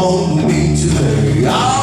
Tuesday, now man on